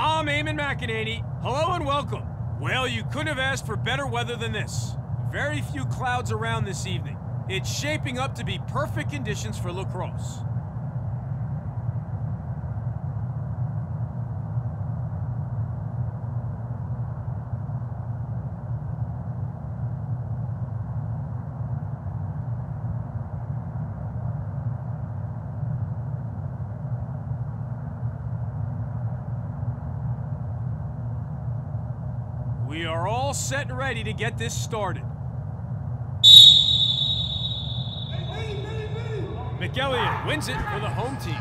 I'm Eamon McEnany. Hello and welcome. Well, you couldn't have asked for better weather than this. Very few clouds around this evening. It's shaping up to be perfect conditions for lacrosse. We are all set and ready to get this started. McElliott wins it for the home team.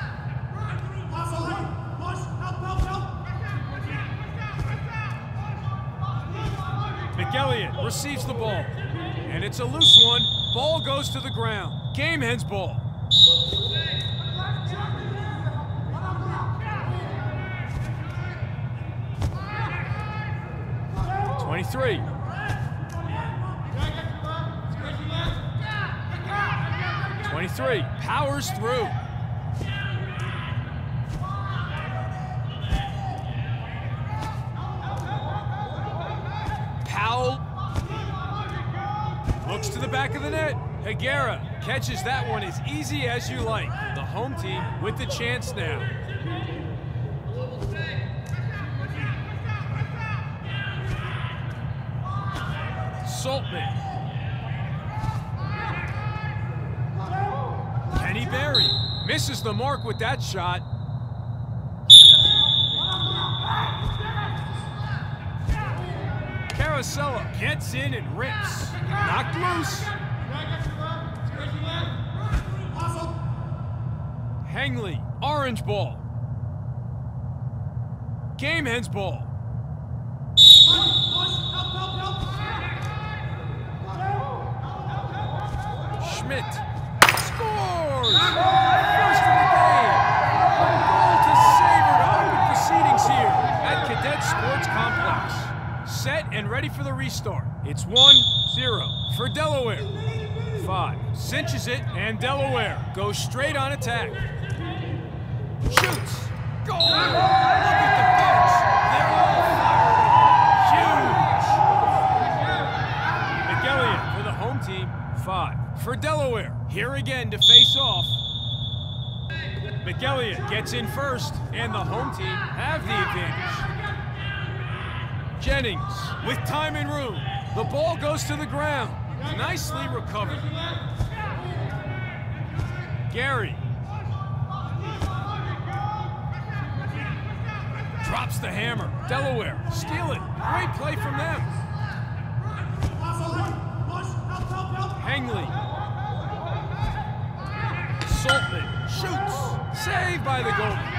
McElliott receives the ball. And it's a loose one. Ball goes to the ground. Game ends ball. Twenty-three. Twenty-three. Powers through. Powell looks to the back of the net. Higuera catches that one as easy as you like. The home team with the chance now. Saltman. Kenny Berry misses the mark with that shot. Carosella gets in and rips. Knocked loose. Hengley, orange ball. Game hens ball. Schmidt scores! First of the game. A goal to savor open proceedings here at Cadet Sports Complex. Set and ready for the restart. It's 1-0 for Delaware. Five cinches it, and Delaware goes straight on attack. Shoots. Goal! For Delaware. Here again to face off. McElliott gets in first, and the home team have the advantage. Jennings with time and room. The ball goes to the ground. Nicely recovered. Gary drops the hammer. Delaware steal it. Great play from them. Hengley. Saltman shoots. Saved by the goalie.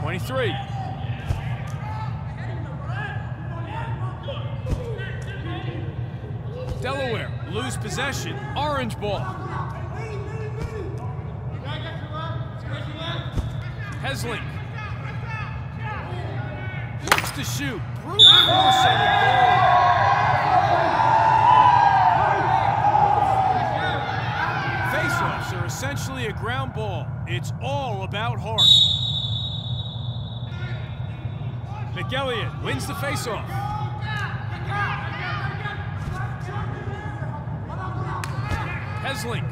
Twenty-three. Delaware lose possession. Orange ball. Heslink. Looks to shoot. And goal. Faceoffs are essentially a ground ball. It's all about heart. McElliott wins the faceoff. Heslink.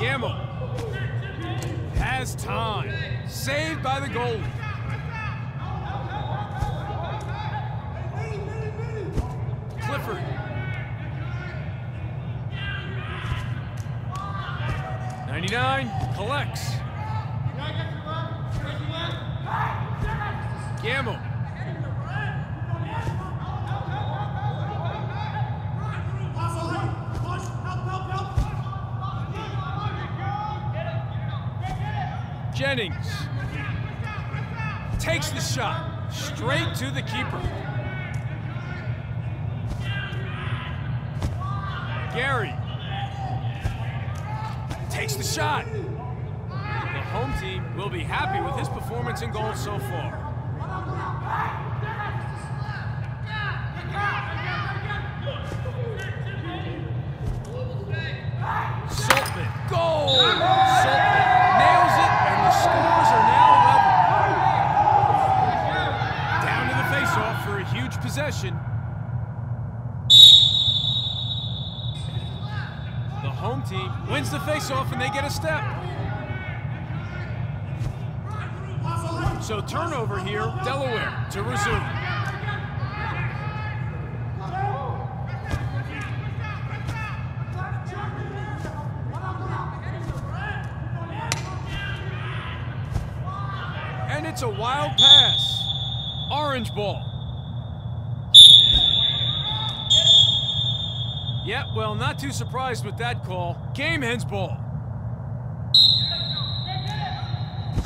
Gamble has time. Saved by the goalie. shot straight to the keeper. Gary takes the shot. The home team will be happy with his performance and goal so far. Saltman, goal! Possession. The home team wins the faceoff, and they get a step. So turnover here, Delaware to resume. And it's a wild pass. Orange ball. Yeah, well, not too surprised with that call. Game hens ball.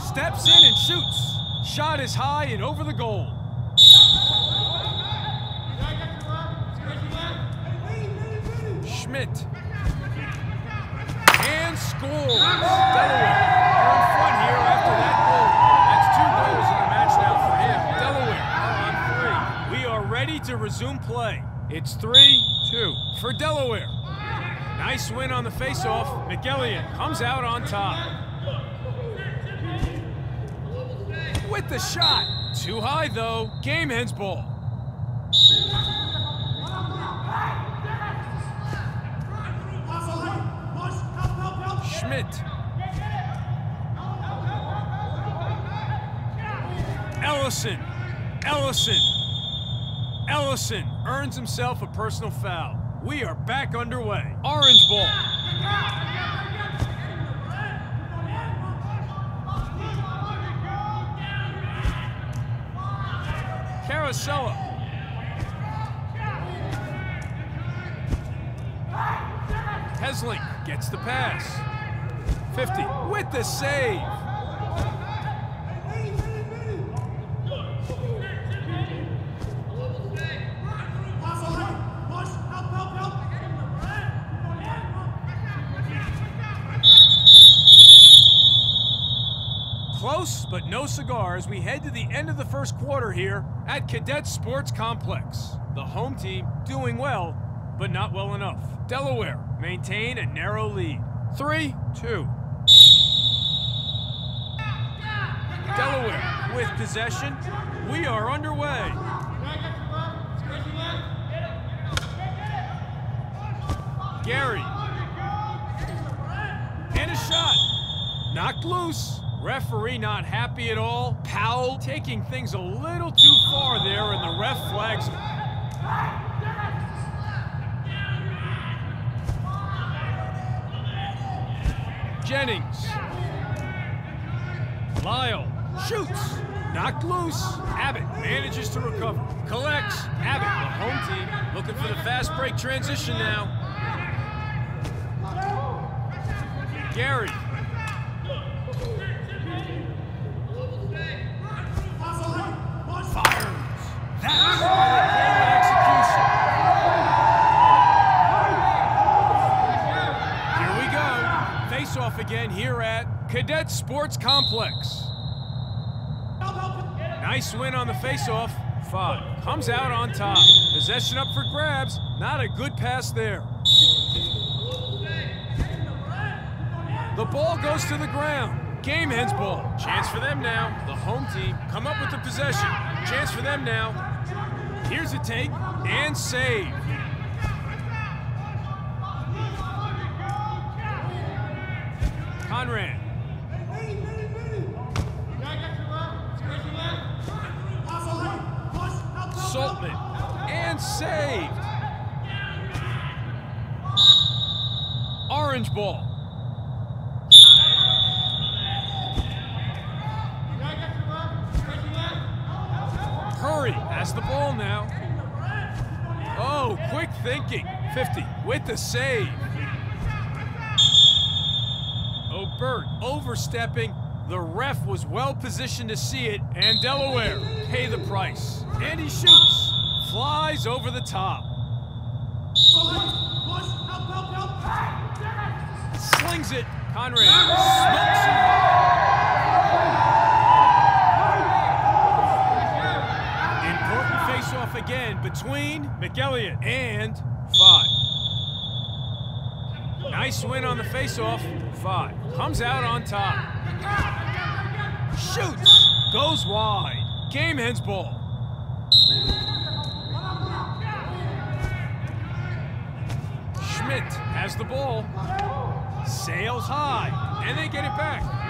Steps in and shoots. Shot is high and over the goal. Schmidt. And scores. Delaware front here after that goal. That's two goals in the match now for him. Delaware on three. We are ready to resume play. It's 3-2 for Delaware. Nice win on the faceoff. McElliott comes out on top. With the shot. Too high, though. Game ends ball. Schmidt. Ellison. Ellison. Ellison earns himself a personal foul. We are back underway. Orange ball. Carosella. Heslink gets the pass. 50 with the save. As we head to the end of the first quarter here at Cadet Sports Complex. The home team doing well, but not well enough. Delaware maintain a narrow lead. 3 2. Delaware with possession. We are underway. Gary. And a shot. Knocked loose. Referee not happy at all. Powell taking things a little too far there, and the ref flags. Jennings. Lyle shoots. Knocked loose. Abbott manages to recover. Collects. Abbott, the home team, looking for the fast break transition now. Gary. Here at Cadet Sports Complex. Nice win on the face-off. Five comes out on top. Possession up for grabs. Not a good pass there. The ball goes to the ground. Game ends ball. Chance for them now. The home team come up with the possession. Chance for them now. Here's a take and save. Conrad. Saltman. And saved. Orange ball. Hurry has the ball now. Oh, quick thinking. 50 with the save. O'Bert overstepping. The ref was well positioned to see it, and Delaware pay the price. And he shoots. Flies over the top. Slings it. Conrad smokes it. Face-off again between McElliott and Five. Nice win on the faceoff. Five. Comes out on top. Shoots. Goes wide. Game ends ball. Schmidt has the ball. Sails high. And they get it back.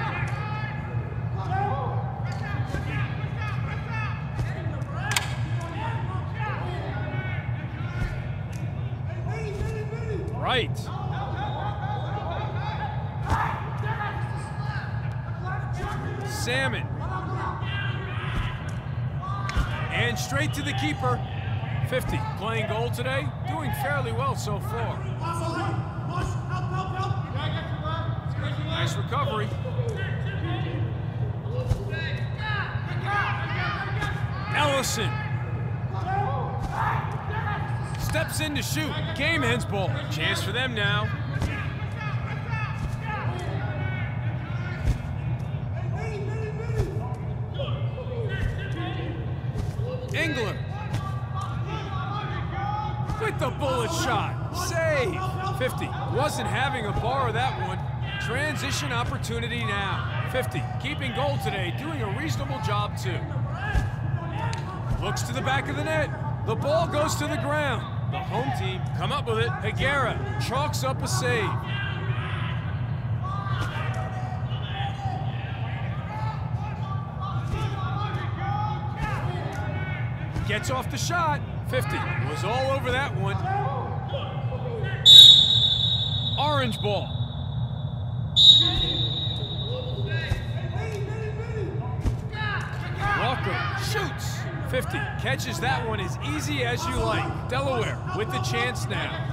Right. Salmon. And straight to the keeper. 50. Playing goal today. Doing fairly well so far. Nice recovery. Ellison. Steps in to shoot. Game ends ball. Chance for them now. Engler. With the bullet shot. Save. 50. Wasn't having a bar of that one. Transition opportunity now. 50. Keeping goal today. Doing a reasonable job, too. Looks to the back of the net. The ball goes to the ground. The home team come up with it. Higuera chalks up a save. Gets off the shot. 50. Was all over that one. Orange ball. Walker shoots. 50. Catches that one as easy as you like. Delaware with the chance now.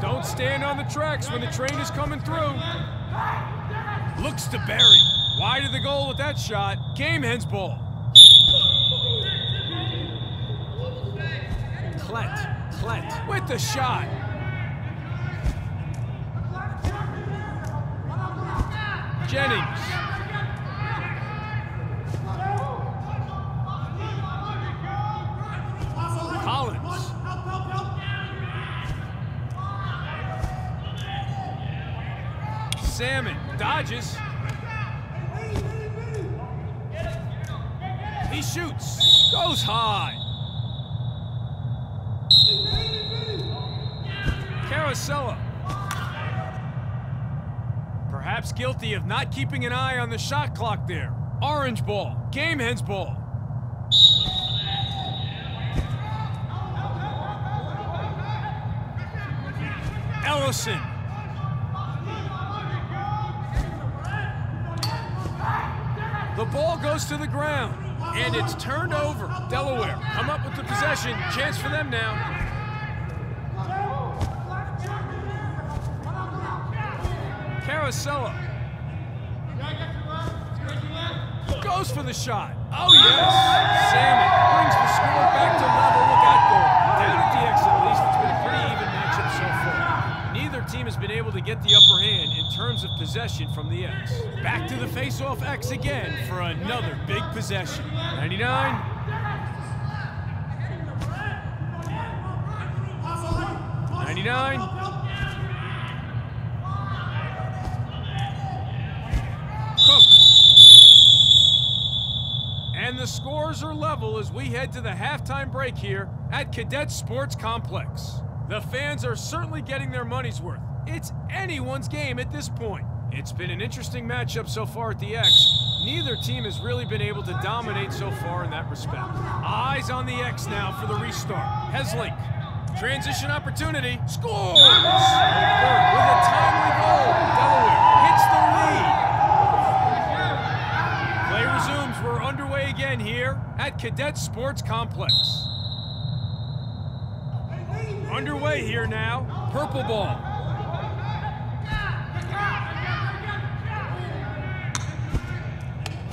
Don't stand on the tracks when the train is coming through. Looks to Barry. Wide of the goal with that shot. Game hens ball. Klett. Klett with the shot. Jennings. Collins. Salmon dodges. He shoots. Goes high. Carosella. Perhaps guilty of not keeping an eye on the shot clock there. Orange ball. Game hens ball. Ellison. The ball goes to the ground, and it's turned over. Delaware come up with the possession. Chance for them now. Carosella. Goes for the shot. Oh, yes. Salmon brings the score back to level goal. Down at the X, at least, it's been a pretty even matchup so far. Neither team has been able to get the upper hand in terms of possession from the X. Back to the face-off X again for another big possession. 99. Ninety-nine. Cook. And the scores are level as we head to the halftime break here at Cadet Sports Complex. The fans are certainly getting their money's worth. It's anyone's game at this point. It's been an interesting matchup so far at the X. Neither team has really been able to dominate so far in that respect. Eyes on the X now for the restart. Heslink. Transition opportunity. Scores! With a timely goal. Delaware hits the lead. We're underway again here at Cadet Sports Complex. Underway here now. Purple ball.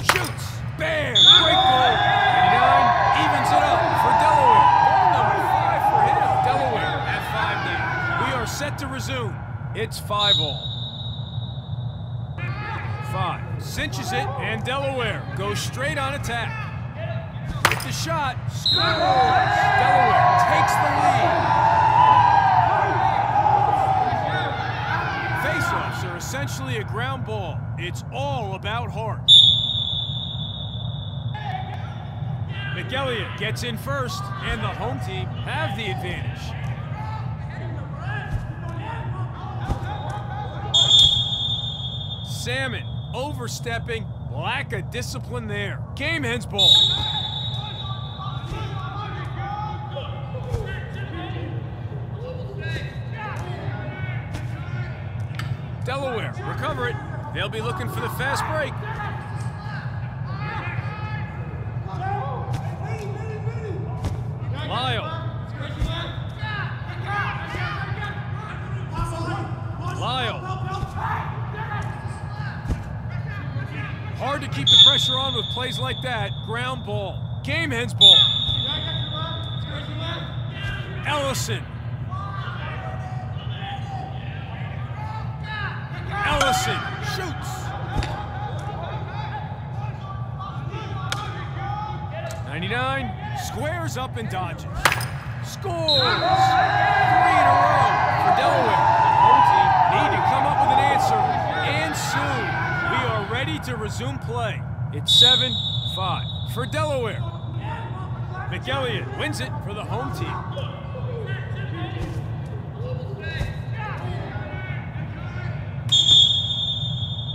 Shoots. Bam. Great goal. 99 evens it up for Delaware. Number five for him. Delaware at five. We are set to resume. It's five all. Cinches it, and Delaware goes straight on attack. with the shot. Scores! Delaware takes the lead. Faceoffs are essentially a ground ball. It's all about heart. McElliott gets in first, and the home team have the advantage. Salmon overstepping, lack of discipline there. Game ends ball. Delaware, recover it. They'll be looking for the fast break. Lyle. Lyle. Hard to keep the pressure on with plays like that. Ground ball. Game hens ball. Ellison. Ellison shoots. 99 squares up and dodges. Scores! Three in a row for Delaware. Ready to resume play. It's 7-5 for Delaware. McElliott wins it for the home team.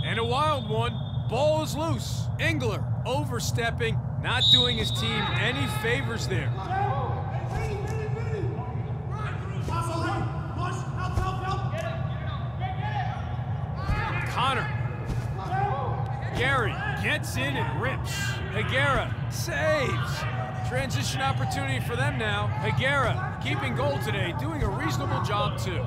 And a wild one. Ball is loose. Engler overstepping, not doing his team any favors there. Connor. Gary gets in and rips. Higuera saves. Transition opportunity for them now. Higuera keeping goal today, doing a reasonable job too.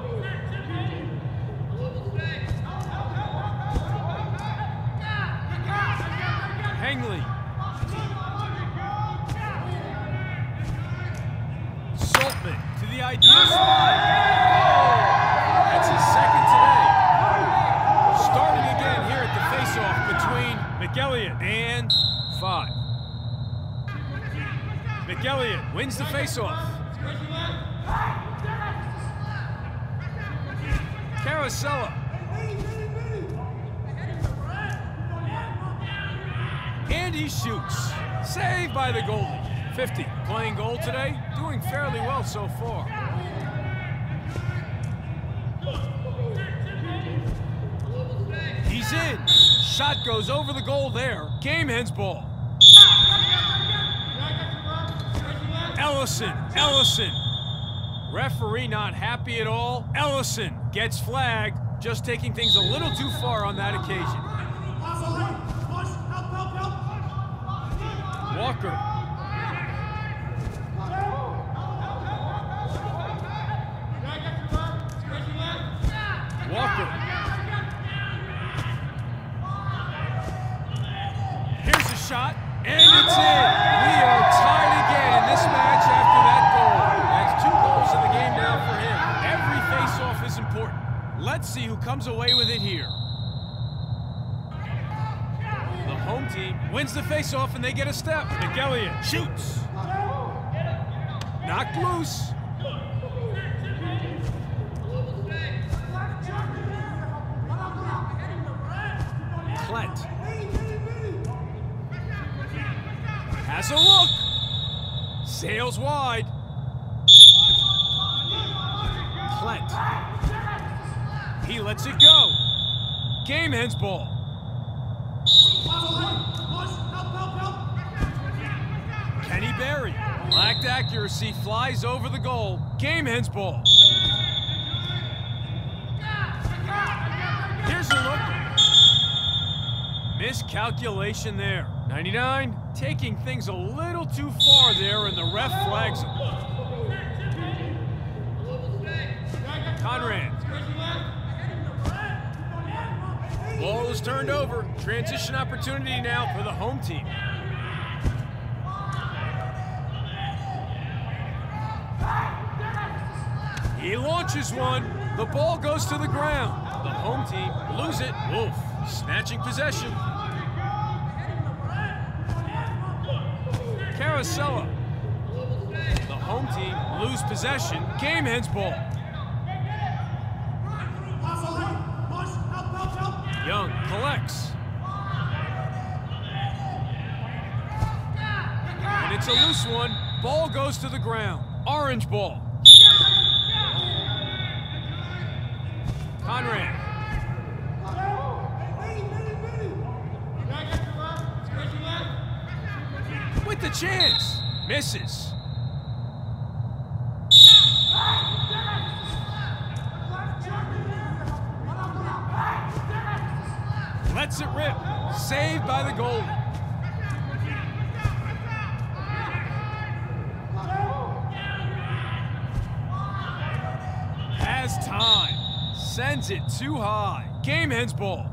50. Playing goal today, doing fairly well so far. He's in. Shot goes over the goal there. Game ends ball. Ellison, Ellison. Referee not happy at all. Ellison gets flagged, just taking things a little too far on that occasion. Walker. Walker. Here's a shot, and it's in. We are tied again in this match after that goal. That's two goals in the game now for him. Every face-off is important. Let's see who comes away with it here. The home team wins the face-off and they get a step. McElliott shoots. Knocked loose. Klett. Has a look. Sails wide. Klett. He lets it go. Game ends ball. Kenny Berry. Lacked accuracy, flies over the goal. Game ends ball. Here's a look. Miscalculation there. 99 taking things a little too far there, and the ref flags him. Conrad. Ball is turned over. Transition opportunity now for the home team. He launches one. The ball goes to the ground. The home team lose it. Wolf snatching possession. Carosella. The home team lose possession. Game ends ball. Young collects. And it's a loose one. Ball goes to the ground. Orange ball. The chance. Misses. Lets it rip. Saved by the goalie. Has time. Sends it too high. Game ends ball.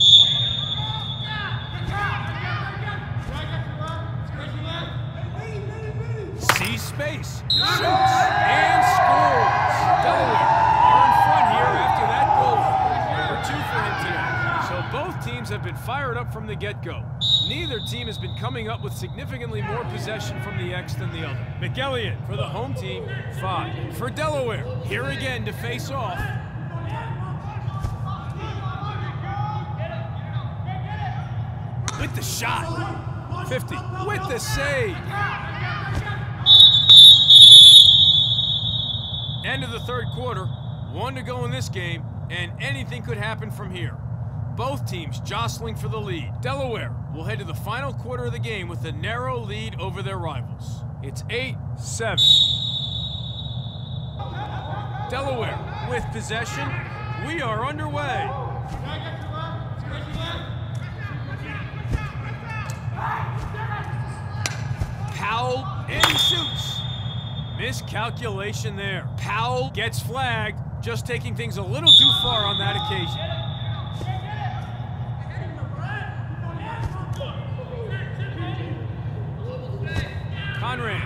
Space. Shoots. And scores. Delaware are in front here after that goal. Number two for him today. So both teams have been fired up from the get-go. Neither team has been coming up with significantly more possession from the X than the other. McElliott for the home team, five. For Delaware, here again to face off. With the shot. 50. With the save. End of the third quarter. One to go in this game, and anything could happen from here. Both teams jostling for the lead. Delaware will head to the final quarter of the game with a narrow lead over their rivals. It's 8 7. Delaware with possession. We are underway. Powell and he shoots. Miscalculation there. Powell gets flagged, just taking things a little too far on that occasion. Conrad.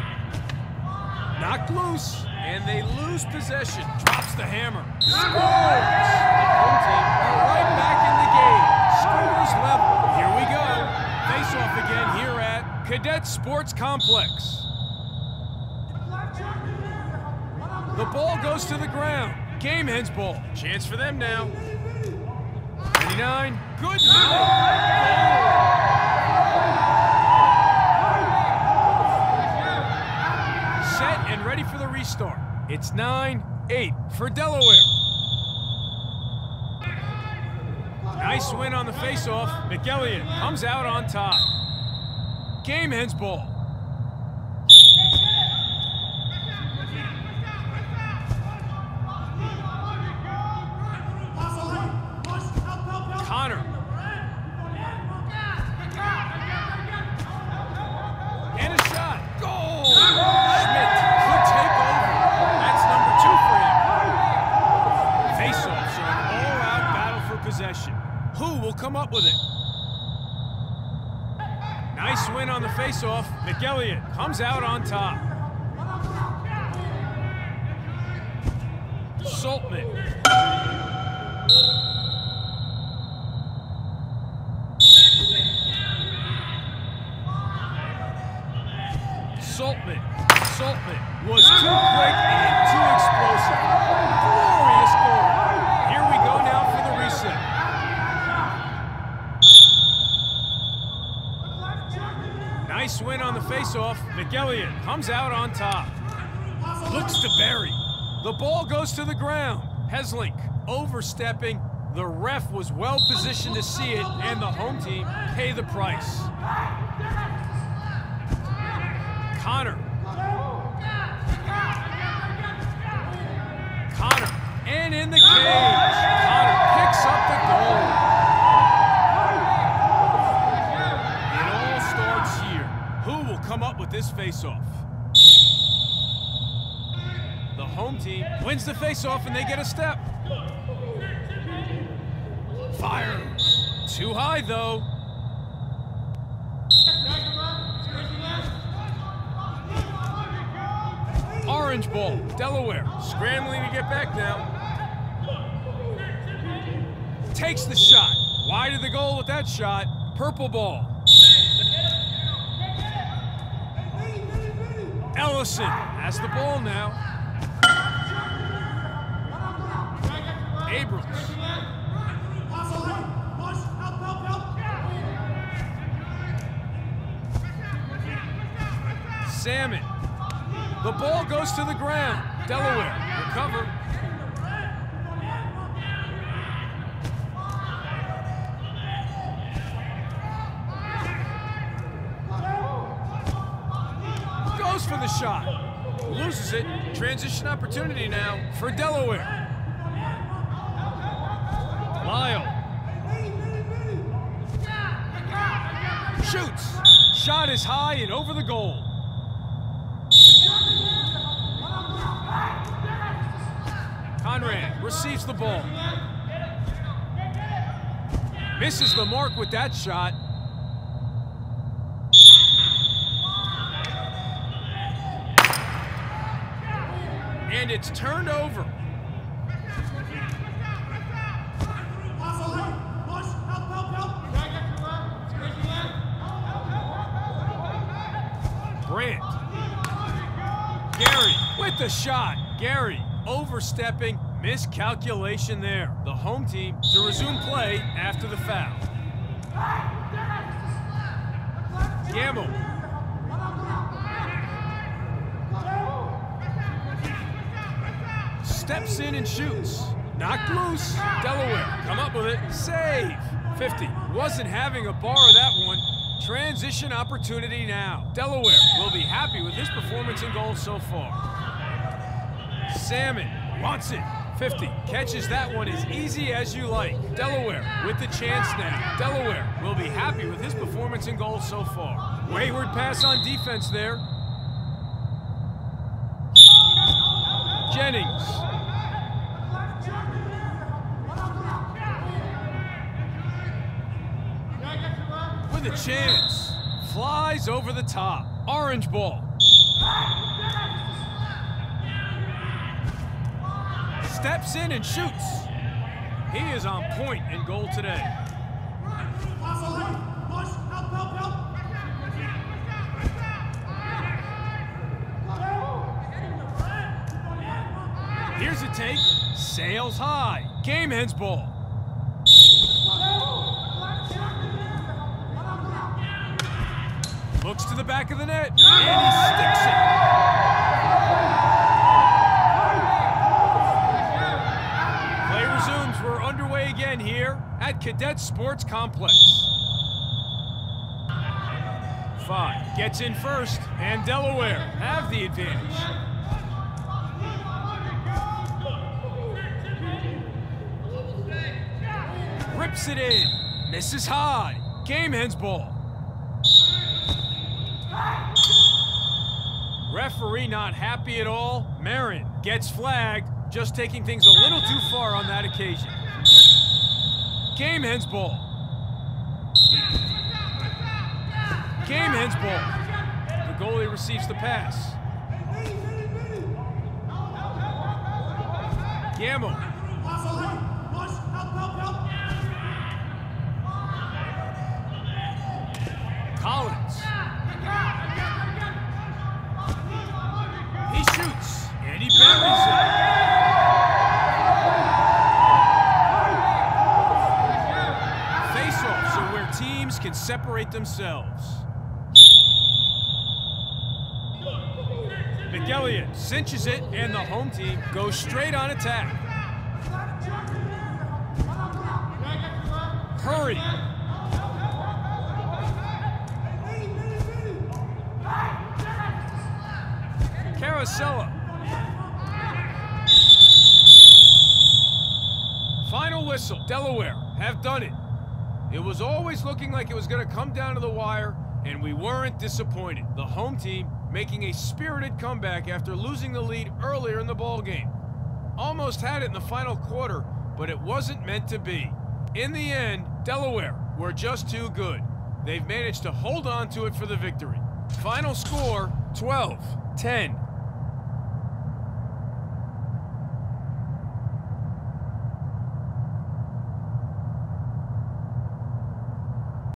Knocked loose, and they lose possession. Drops the hammer. Scores! Right back in the game. Level. Here we go. Face off again here at Cadet Sports Complex. The ball goes to the ground. Game ends ball. Chance for them now. 99. Good. Set and ready for the restart. It's 9 8 for Delaware. Nice win on the faceoff. McElliott comes out on top. Game hands ball. Connor. And a shot. Goal! Schmidt could take over. That's number two for him. Face-offs are an all-out battle for possession. Who will come up with it? Nice win on the faceoff. McElliott comes out on top. Saltman. Saltman was too quick and too explosive. Glorious goal. Here we go now for the reset. Nice win on the faceoff. McElliott comes out on top. Looks to bury. The ball goes to the ground. Heslink overstepping. The ref was well positioned to see it, and the home team pay the price. Connor. Connor. And in the cage. Connor picks up the goal. Come up with this face-off. The home team wins the face-off and they get a step. Fire. Too high though. Orange ball, Delaware, scrambling to get back now. Takes the shot. Wide of the goal with that shot. Purple ball. Ellison has the ball now. Abrams. Salmon. The ball goes to the ground. Delaware recover. Goes for the shot. Loses it. Transition opportunity now for Delaware. Lyle. Shoots. Shot is high and over the goal. Conrad receives the ball. Misses the mark with that shot. And it's turned over. Brandt. Gary with the shot. Gary overstepping, miscalculation there. The home team to resume play after the foul. Gamble. Steps in and shoots. Knocked loose. Delaware come up with it. Save. 50. Wasn't having a bar of that one. Transition opportunity now. Delaware will be happy with his performance and goal so far. Salmon wants it. 50 catches that one as easy as you like. Delaware with the chance now. Delaware will be happy with his performance and goal so far. Wayward pass on defense there. Jennings. A chance. Flies over the top. Orange ball. Steps in and shoots. He is on point in goal today. Here's a take. Sails high. Game ends ball. Looks to the back of the net. And he sticks it. Play resumes. We're underway again here at Cadet Sports Complex. Five gets in first, and Delaware have the advantage. Rips it in. Misses high. Game ends ball. Referee not happy at all. Marin gets flagged, just taking things a little too far on that occasion. Game ends ball. Game ends ball. The goalie receives the pass. Gamble. Separate themselves. McElliott cinches it, and the home team goes straight on attack. Hurry. Carosella. Final whistle. Delaware have done it. It was always looking like it was going to come down to the wire, and we weren't disappointed. The home team making a spirited comeback after losing the lead earlier in the ball game. Almost had it in the final quarter, but it wasn't meant to be. In the end, Delaware were just too good. They've managed to hold on to it for the victory. Final score 12 10